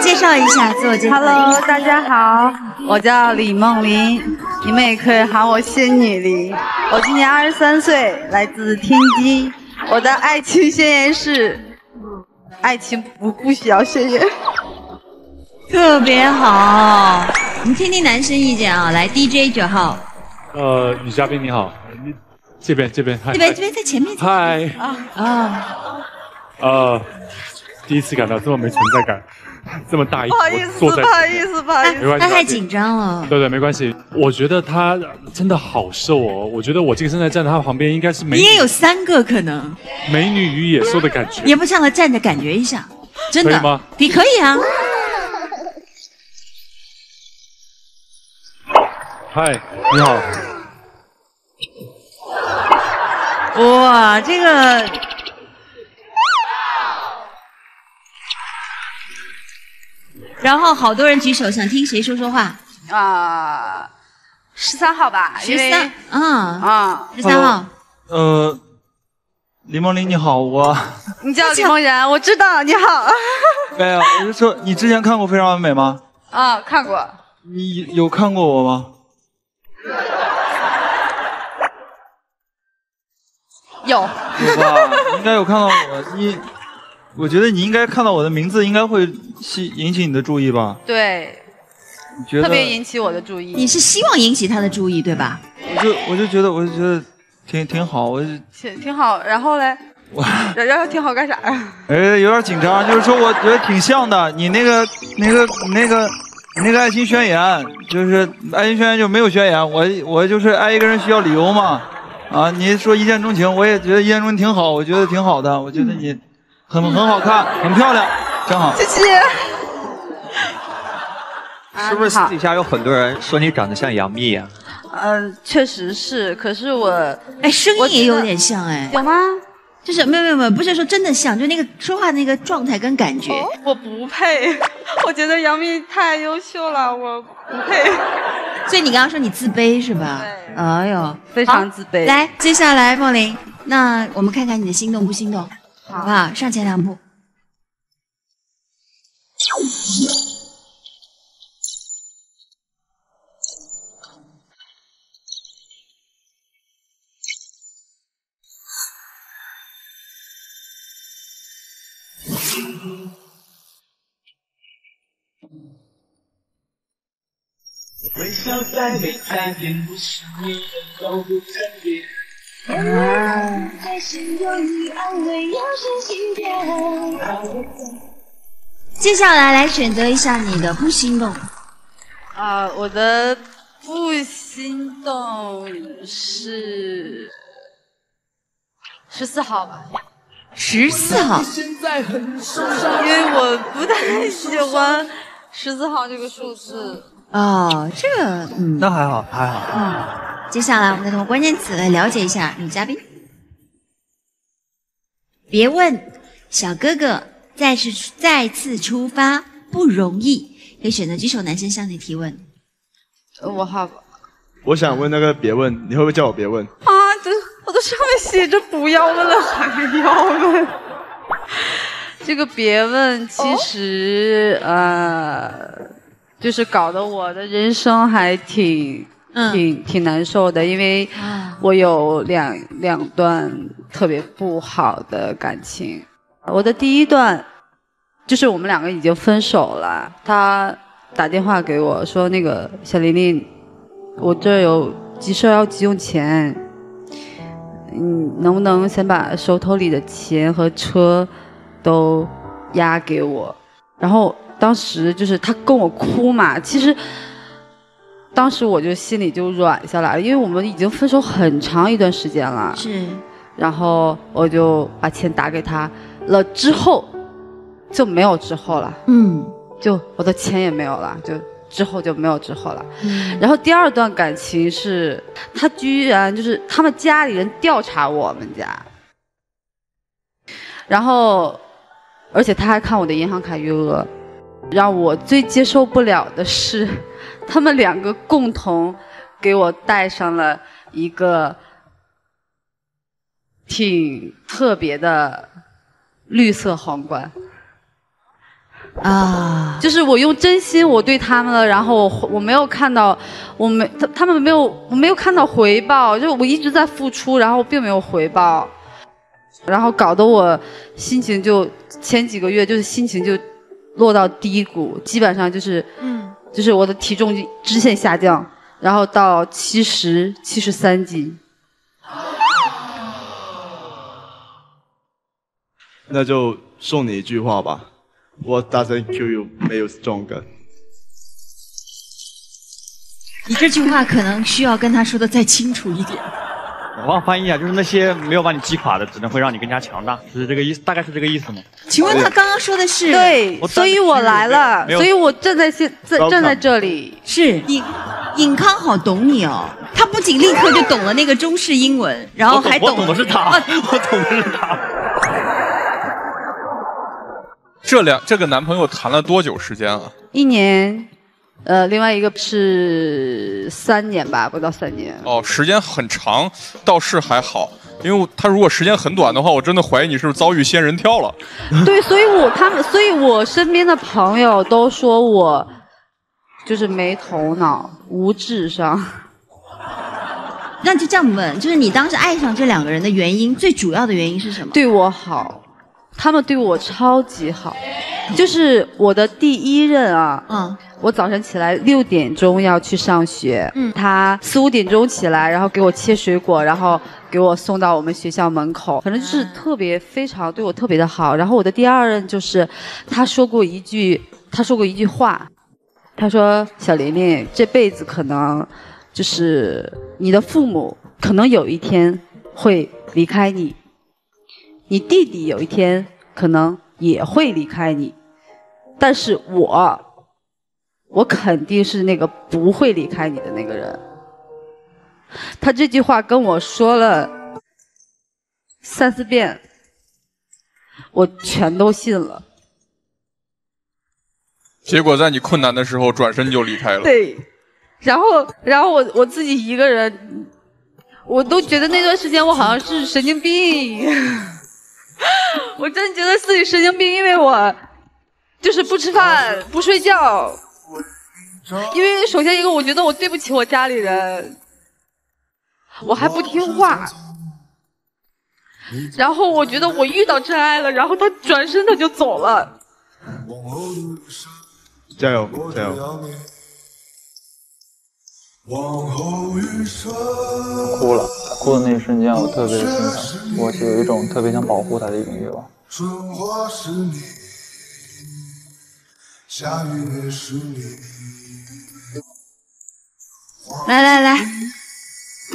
介绍一下，自我介绍。Hello，大家好，我叫李梦玲，你们也可以喊我仙女林。我今年二十三岁，来自天津。我的爱情宣言是：爱情不不需要宣言。特别好，我们听听男生意见啊。来，DJ 九号。呃，女嘉宾你好，你这边这边，这边这边在前面。嗨。啊啊。呃，第一次感到这么没存在感，这么大一，不好意思，不好意思，不好意思，没关系，他太紧张了。对对，没关系。我觉得他真的好瘦哦，我觉得我这个身材站在他旁边应该是美。你也有三个可能。美女与野兽的感觉。也不像他站着感觉一下，真的。可以吗？你可以啊。嗨，你好。哇，这个，然后好多人举手，想听谁说说话啊？十三号吧，十三，嗯啊，十三号。呃，李梦玲你好，我。你叫李梦然，我知道，你好。没有，我是说，你之前看过《非常完美》吗？啊，看过。你有看过我吗？有，有吧？应该有看到我。你，我觉得你应该看到我的名字，应该会吸引起你的注意吧？对，特别引起我的注意。你是希望引起他的注意，对吧？我就我就觉得，我就觉得挺挺好，我就挺挺好。然后嘞，我然后挺好干啥呀？哎，有点紧张，就是说我觉得挺像的。你那个那个那个那个爱情宣言，就是爱情宣言就没有宣言，我我就是爱一个人需要理由嘛。啊，你说一见钟情，我也觉得一见钟情挺好，我觉得挺好的，我觉得你很很好看，很漂亮，真好。谢谢。是不是私底下有很多人说你长得像杨幂呀？嗯，确实是，可是我哎，声音也有点像哎，有吗？就是没有没有没有，不是说真的像，就那个说话那个状态跟感觉。我不配，我觉得杨幂太优秀了，我不配。所以你刚刚说你自卑是吧？对。哎呦，非常自卑。来，接下来梦玲，那我们看看你的心动不心动，好不好？上前两步。微笑再美再甜，不是你的都不接下来来选择一下你的不心动。啊，我的不心动是十四号吧。十四号。因为我不太喜欢十四号这个数字。哦，这个嗯，那还好，还好。嗯，接下来我们再通过关键词来了解一下女嘉宾。别问，小哥哥再次再次出发不容易，可以选择举手，男生向你提问。我好。我想问那个别问，你会不会叫我别问？啊，这我都上面写着不要问了，还要问。这个别问，其实呃。就是搞得我的人生还挺挺挺难受的，因为我有两两段特别不好的感情。我的第一段就是我们两个已经分手了，他打电话给我说：“那个小玲玲，我这有急事要急用钱，你能不能先把手头里的钱和车都押给我？”然后。当时就是他跟我哭嘛，其实当时我就心里就软下来了，因为我们已经分手很长一段时间了。是。然后我就把钱打给他了，之后就没有之后了。嗯。就我的钱也没有了，就之后就没有之后了。嗯。然后第二段感情是，他居然就是他们家里人调查我们家，然后而且他还看我的银行卡余额。让我最接受不了的是，他们两个共同给我戴上了一个挺特别的绿色皇冠。啊，就是我用真心我对他们了，然后我我没有看到，我没他他们没有我没有看到回报，就我一直在付出，然后并没有回报，然后搞得我心情就前几个月就是心情就落到低谷，基本上就是嗯，就是我的体重直线下降，然后到七十七十三斤。那就送你一句话吧：What doesn't kill you makes you stronger。你这句话可能需要跟他说的再清楚一点。我帮翻译啊，就是那些没有把你击垮的，只能会让你更加强大，是这个意思，大概是这个意思吗？请问他刚刚说的是？对，所以我来了，所以我站在现在站在这里。是尹尹康好懂你哦，他不仅立刻就懂了那个中式英文，然后还我懂的是他，啊 我懂的是他。这两这个男朋友谈了多久时间啊？一年，呃，另外一个是三年吧，不到三年。哦，时间很长，倒是还好。因为他如果时间很短的话，我真的怀疑你是不是遭遇仙人跳了。对，所以我他们，所以我身边的朋友都说我就是没头脑、无智商。那就这样问，就是你当时爱上这两个人的原因，最主要的原因是什么？对我好，他们对我超级好。就是我的第一任啊，嗯，我早晨起来六点钟要去上学，嗯。他四五点钟起来，然后给我切水果，然后给我送到我们学校门口，反正就是特别非常对我特别的好。然后我的第二任就是，他说过一句，他说过一句话，他说小玲玲这辈子可能就是你的父母可能有一天会离开你，你弟弟有一天可能也会离开你，但是我。我肯定是那个不会离开你的那个人。他这句话跟我说了三四遍，我全都信了。结果在你困难的时候转身就离开了。对，然后，然后我我自己一个人，我都觉得那段时间我好像是神经病，我真觉得自己神经病，因为我就是不吃饭、不睡觉。因为首先一个，我觉得我对不起我家里人，我还不听话，然后我觉得我遇到真爱了，然后他转身他就走了。加油，加油！哭了，哭的那一瞬间，我特别的心疼，我是有一种特别想保护他的一种欲望。下雨也是你。来来来，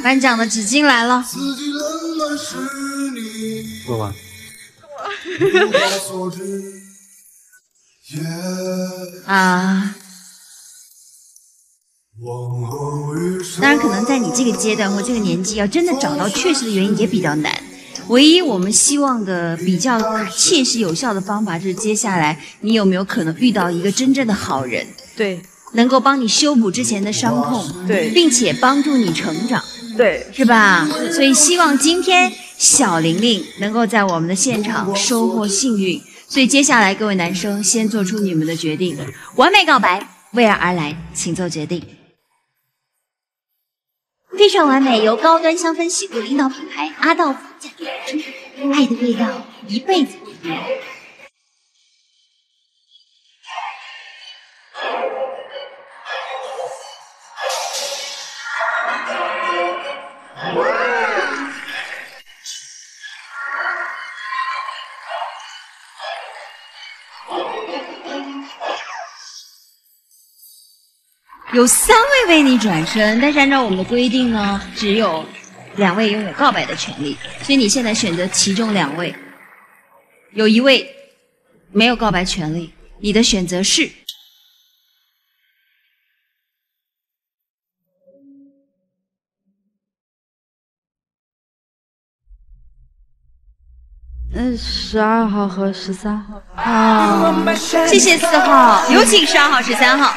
颁奖的纸巾来了。四季冷暖是你，说完，如我所知。夜啊，当然，可能在你这个阶段或这个年纪，要真的找到确实的原因也比较难。唯一我们希望的比较切实有效的方法，就是接下来你有没有可能遇到一个真正的好人，对能够帮你修补之前的伤痛，对并且帮助你成长，对，是吧？所以希望今天小玲玲能够在我们的现场收获幸运。所以接下来各位男生先做出你们的决定，完美告白，为爱而来，请做决定。非常完美，由高端香氛洗护领导品牌阿道夫家里出，爱的味道一辈子不变。有三位为你转身，但是按照我们的规定呢，只有两位拥有告白的权利，所以你现在选择其中两位，有一位没有告白权利，你的选择是嗯，十二号和十三号。啊，谢谢四号，有请十二号、十三号。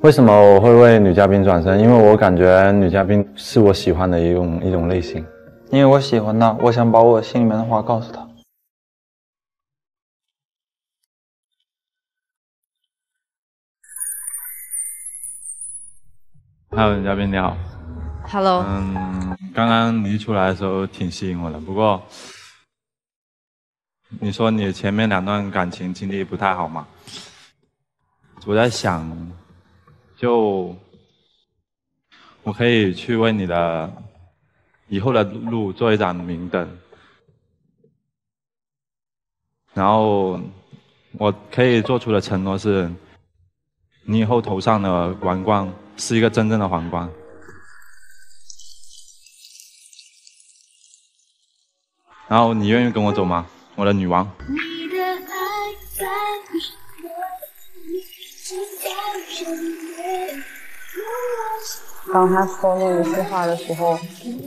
为什么我会为女嘉宾转身？因为我感觉女嘉宾是我喜欢的一种一种类型。因为我喜欢她，我想把我心里面的话告诉她。还有女嘉宾你好，Hello，嗯，刚刚你一出来的时候挺吸引我的，不过你说你前面两段感情经历不太好嘛？我在想，就我可以去为你的以后的路做一盏明灯，然后我可以做出的承诺是，你以后头上的王冠是一个真正的皇冠。然后你愿意跟我走吗，我的女王？你的爱在我身边，你就在我身边。当他说那一句话的时候，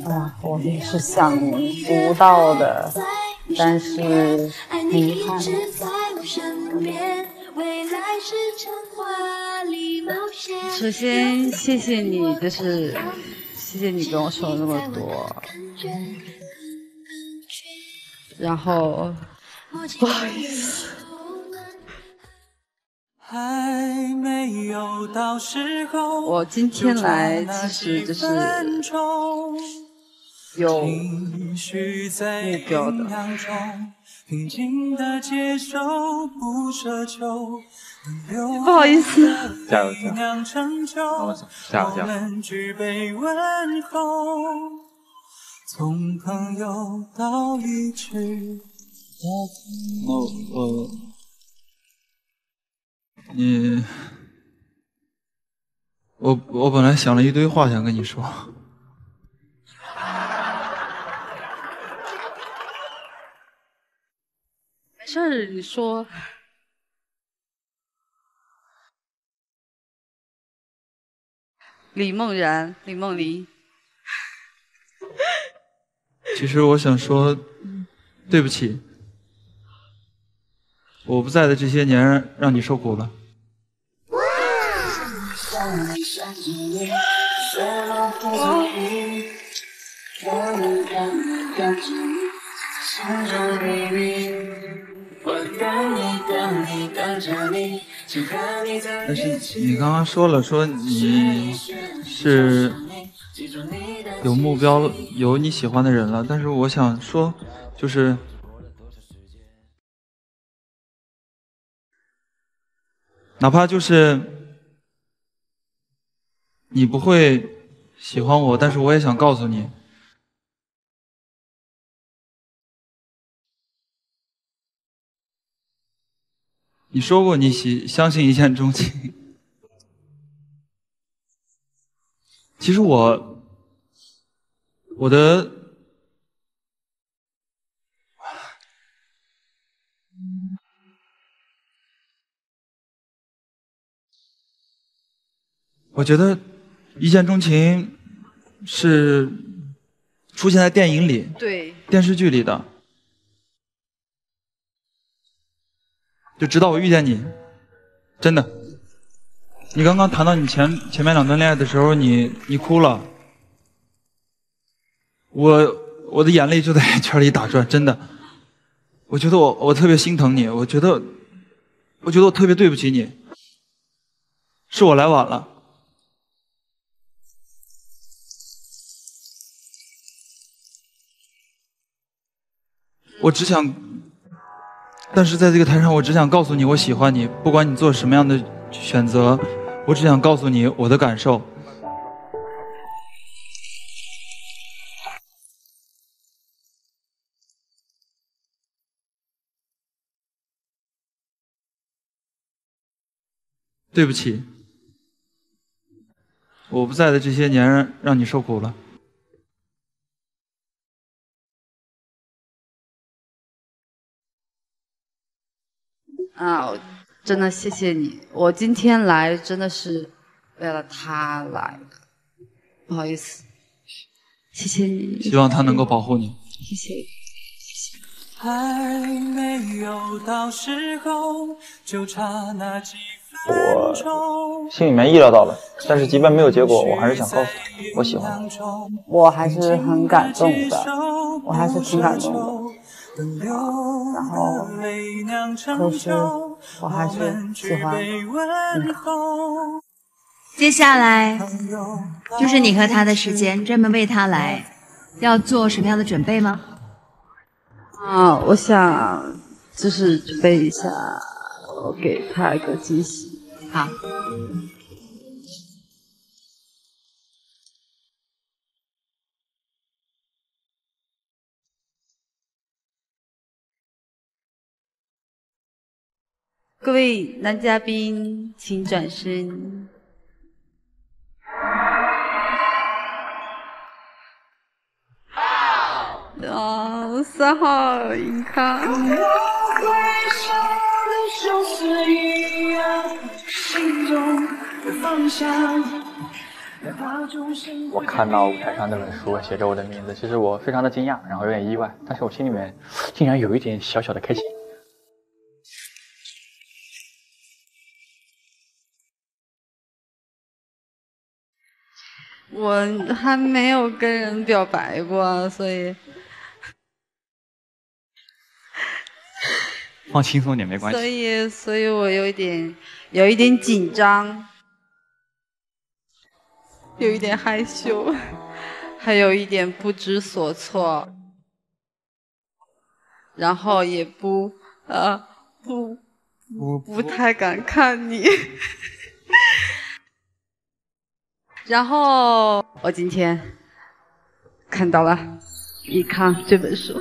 啊，我也是想不到的，但是很遗憾。首先，谢谢你，就是谢谢你跟我说了那么多，然后不好意思，还没有到时候，我今天来其实就是有情绪在目标的。酝酿中，平静的接受，不奢求。不好意思加油加油加油加油我们举杯问候，从朋友到一直我我，你，我我本来想了一堆话想跟你说，没事儿，你说。李梦然，李梦玲，其实我想说，对不起，我不在的这些年让你受苦了。但是你刚刚说了，说你是有目标、有你喜欢的人了，但是我想说，就是哪怕就是你不会喜欢我，但是我也想告诉你，你说过你喜相信一见钟情。其实我，我的，我觉得一见钟情是出现在电影里、对，电视剧里的。就直到我遇见你，真的。你刚刚谈到你前前面两段恋爱的时候，你你哭了，我我的眼泪就在眼圈里打转，真的。我觉得我我特别心疼你，我觉得我觉得我特别对不起你，是我来晚了。我只想，但是在这个台上，我只想告诉你，我喜欢你，不管你做什么样的选择，我只想告诉你我的感受。对不起，我不在的这些年让你受苦了。啊，真的谢谢你，我今天来真的是为了他来的，不好意思，谢谢你，希望他能够保护你。谢谢。还没有到时候，就差那几分我心里面意料到了，但是即便没有结果，我还是想告诉他，我喜欢他。我还是很感动的，我还是挺感动的。然后，可是我还是喜欢你。接下来就是你和他的时间，专门为他来，要做什么样的准备吗？啊，我想就是准备一下，我给他一个惊喜。好。各位男嘉宾，请转身。啊，三号尹康。我看到舞台上那本书写着我的名字，其实我非常的惊讶，然后有点意外，但是我心里面竟然有一点小小的开心。我还没有跟人表白过，所以 放轻松点没关系。所以，所以我有一点，有一点紧张，有一点害羞，还有一点不知所措，然后也不呃不不不太敢看你。然后我今天看到了《益康》这本书，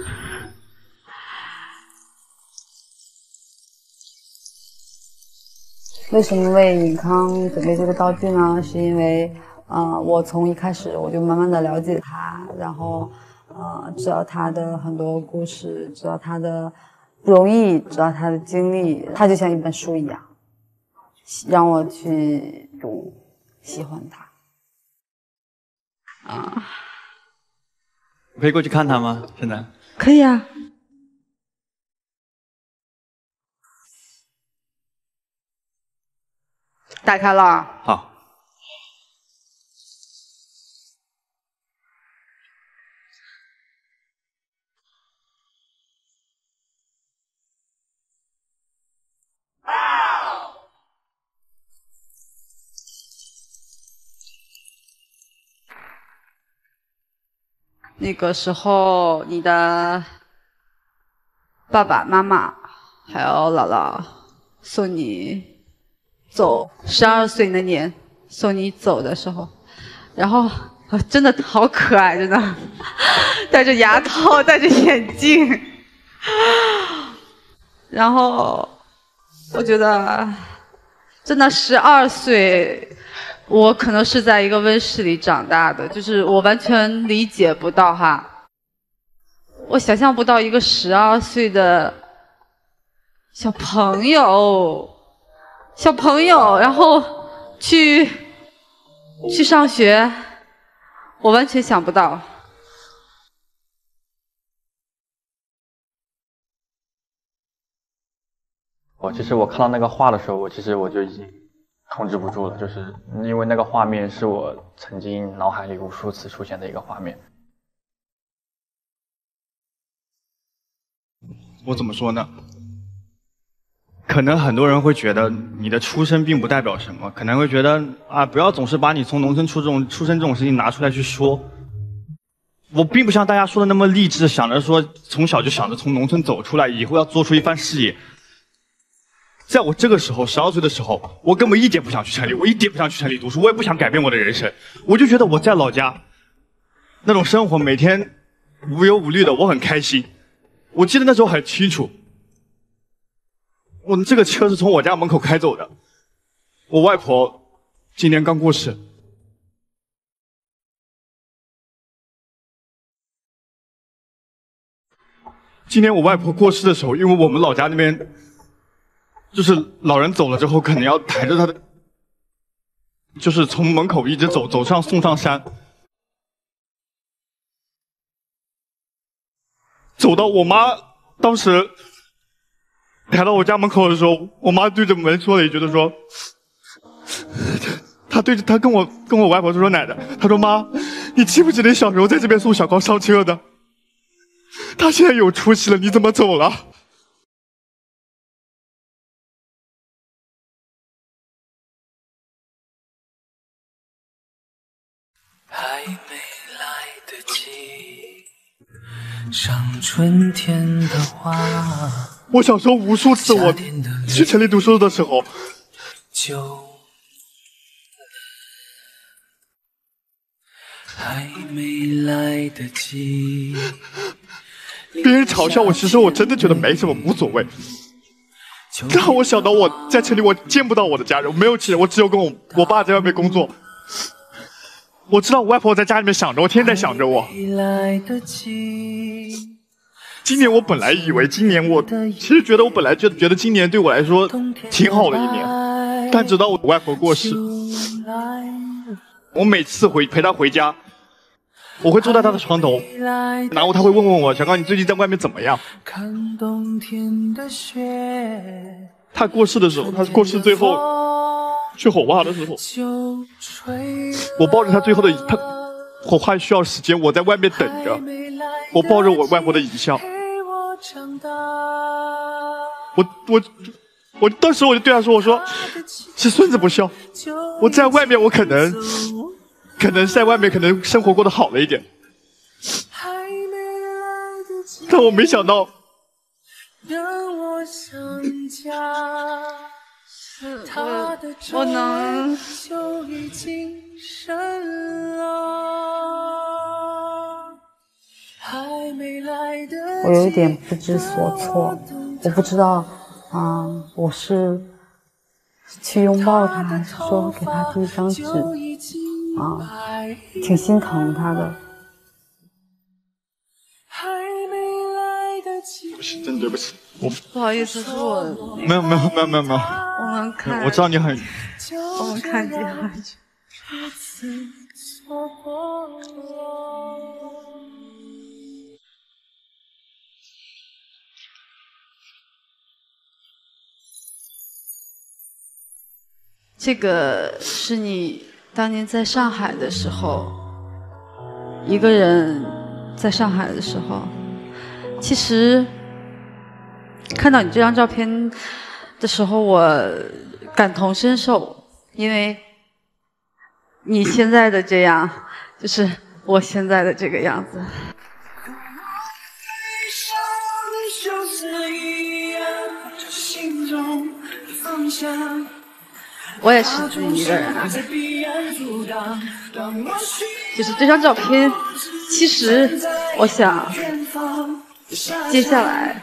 为什么为尹康准备这个道具呢？是因为，呃，我从一开始我就慢慢的了解他，然后，呃，知道他的很多故事，知道他的不容易，知道他的经历，他就像一本书一样，让我去读，喜欢他。啊，我可以过去看他吗？现在可以啊。打开了。好。那个时候，你的爸爸妈妈还有姥姥送你走，十二岁那年送你走的时候，然后真的好可爱，真的，戴着牙套，戴着眼镜，然后我觉得真的十二岁。我可能是在一个温室里长大的，就是我完全理解不到哈，我想象不到一个十二岁的小朋友，小朋友，然后去去上学，我完全想不到。我其实我看到那个画的时候，我其实我就已经。控制不住了，就是因为那个画面是我曾经脑海里无数次出现的一个画面。我怎么说呢？可能很多人会觉得你的出身并不代表什么，可能会觉得啊，不要总是把你从农村出这种出身这种事情拿出来去说。我并不像大家说的那么励志，想着说从小就想着从农村走出来，以后要做出一番事业。在我这个时候，十二岁的时候，我根本一点不想去城里，我一点不想去城里读书，我也不想改变我的人生。我就觉得我在老家那种生活，每天无忧无虑的，我很开心。我记得那时候很清楚，我这个车是从我家门口开走的。我外婆今年刚过世，今年我外婆过世的时候，因为我们老家那边。就是老人走了之后，可能要抬着他的，就是从门口一直走走上送上山，走到我妈当时抬到我家门口的时候，我妈对着门说了一句，她说，她对着她跟我跟我外婆说奶奶，她说妈，你记不记得小时候在这边送小高上车的？他现在有出息了，你怎么走了？上春天的花，我想说无数次我去城里读书的时候，就还没来得及。别人嘲笑我，其实我真的觉得没什么，无所谓。让我想到我在城里，我见不到我的家人，我没有亲人，我只有跟我我爸在外面工作。我知道我外婆在家里面想着我，天天在想着我。今年我本来以为今年我其实觉得我本来就觉得今年对我来说挺好的一年，但直到我外婆过世，我每次回陪她回家，我会坐在她的床头，然后她会问问我小刚你最近在外面怎么样？看冬天的雪，她过世的时候，她过世最后去火化的时候，我抱着他最后的他火化需要时间，我在外面等着，我抱着我外婆的遗像。我。我我我当时我就对他说：“我说是孙子不孝，我在外面我可能可能在外面可能生活过得好了一点，但我没想到，让我想家。他的我能。就已经深了，还没来得及我有一点不知所措，我不知道啊、我是去拥抱他，还是说给他递一张纸啊、挺心疼他的。不起，真对不起，我。不好意思，是我。没有没有没有没有没有，我们看，我知道你很，我们看接下去。如此错过了。这个是你当年在上海的时候，一个人在上海的时候，其实看到你这张照片的时候，我感同身受，因为你现在的这样，就是我现在的这个样子。我也是一个人啊。就是这张照片，其实我想接下来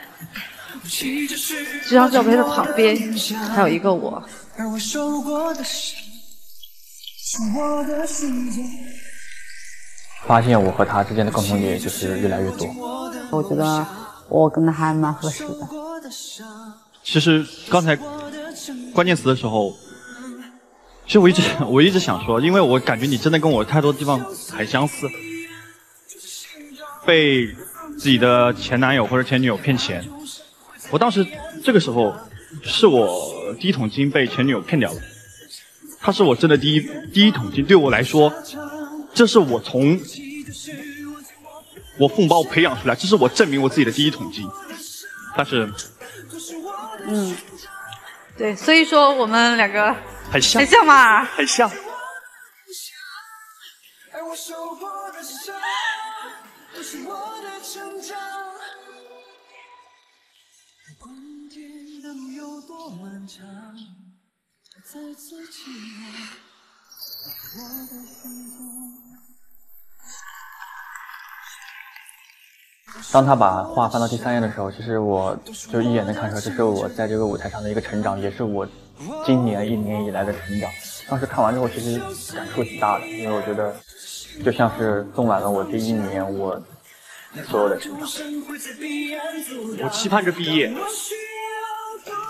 这张照片的旁边还有一个我。发现我和他之间的共同点就是越来越多。我觉得我跟他还蛮合适的。其实刚才关键词的时候，其实我一直我一直想说，因为我感觉你真的跟我太多地方很相似，被自己的前男友或者前女友骗钱。我当时这个时候是我第一桶金被前女友骗掉了，她是我挣的第一第一桶金，对我来说，这是我从我父母把我培养出来，这是我证明我自己的第一桶金。但是嗯，对，所以说我们两个很像，很像嘛。很像。而我受过的伤，都是我的成长。不管天能有多漫长，再次期望我的心中。当他把画翻到第三页的时候，其实我就一眼能看出来，这是我在这个舞台上的一个成长，也是我今年一年以来的成长。当时看完之后，其实感触挺大的，因为我觉得就像是纵览了我这一年我所有的成长。我期盼着毕业，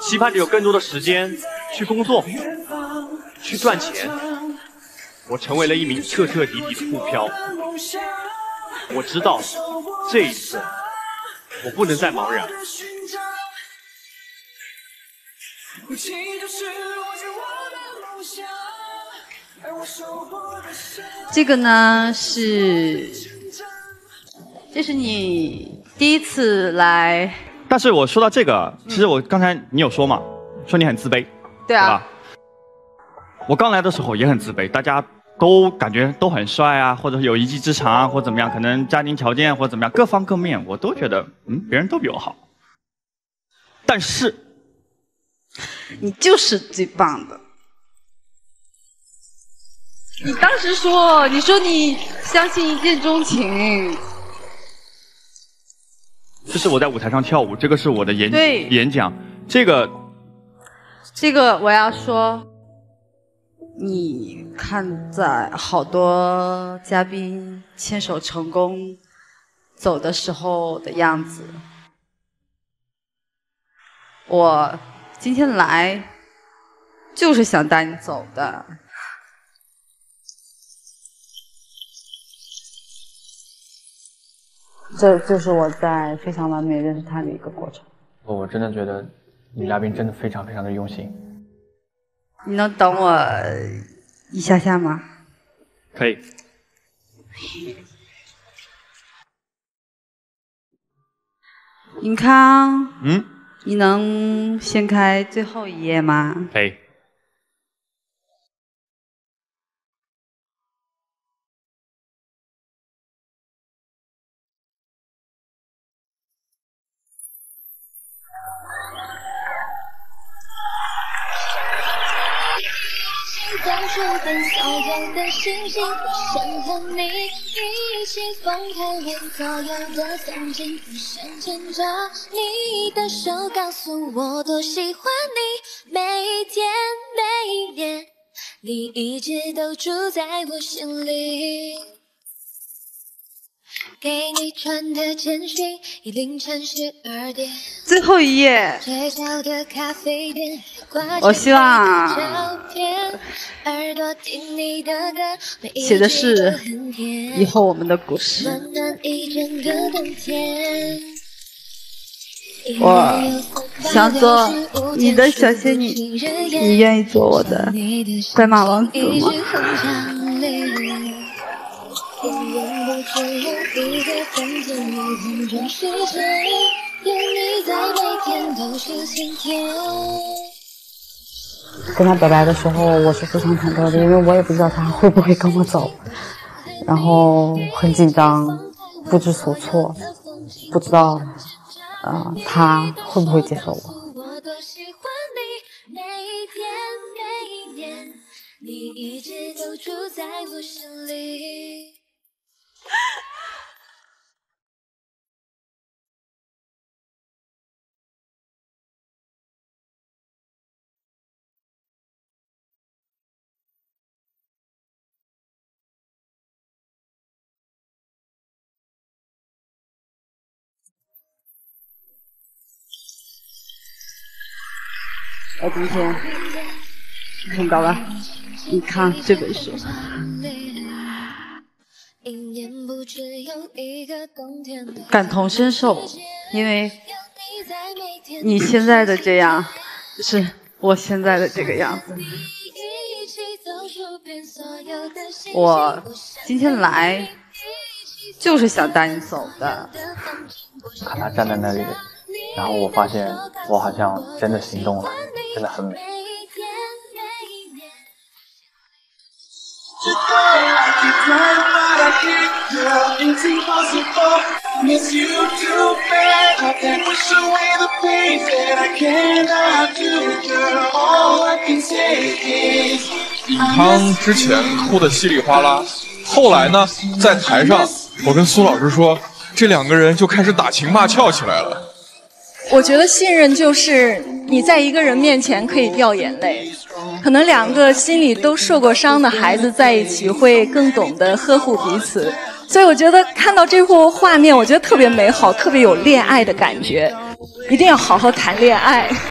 期盼着有更多的时间去工作，去赚钱。我成为了一名彻彻底底的富漂。我知道这一次我不能再茫然，武器就是握着我的梦想，而我守护的是这个呢是，这是你第一次来，但是我说到这个，其实我刚才你有说嘛，说你很自卑，对啊吧？我刚来的时候也很自卑，大家都感觉都很帅啊，或者是有一技之长啊，或怎么样，可能家庭条件或怎么样，各方各面我都觉得，嗯，别人都比我好。但是你就是最棒的。你当时说，你说你相信一见钟情，这是我在舞台上跳舞，这个是我的演对演讲，这个这个我要说，你看在好多嘉宾牵手成功走的时候的样子，我今天来就是想带你走的。这就是我在非常完美认识他的一个过程。我我真的觉得女嘉宾真的非常非常的用心。你能等我一下下吗？可以。尹康，嗯，你能掀开最后一页吗？可以。的星星，我想和你一起放开我所有的曾经，想牵着你的手，告诉我多喜欢你，每一天每一年，你一直都住在我心里。给你传的简讯，已凌晨十二点。最后一页，街角的咖啡店，挂我希望照片，耳朵听你的歌，很甜以后我们的故事。暖暖一整个冬天。我想做你的小仙女，你愿意做我的白马王子吗？一直很强烈，永远不只有一个房间里很全世界，有你在，每天都是晴天。跟他表白的时候，我是非常忐忑的，因为我也不知道他会不会跟我走，然后很紧张，不知所措，不知道，呃，他会不会接受我。你一直都住在我心里。我今天看到了，你看这本书，感同身受，因为你现在的这样，是我现在的这个样子。我今天来就是想带你走的。看他站在那里，然后我发现我好像真的心动了，真的很美。尹康之前哭得稀里哗啦，后来呢，在台上，我跟苏老师说，这两个人就开始打情骂俏起来了。我觉得信任就是你在一个人面前可以掉眼泪，可能两个心里都受过伤的孩子在一起会更懂得呵护彼此，所以我觉得看到这幅画面，我觉得特别美好，特别有恋爱的感觉，一定要好好谈恋爱。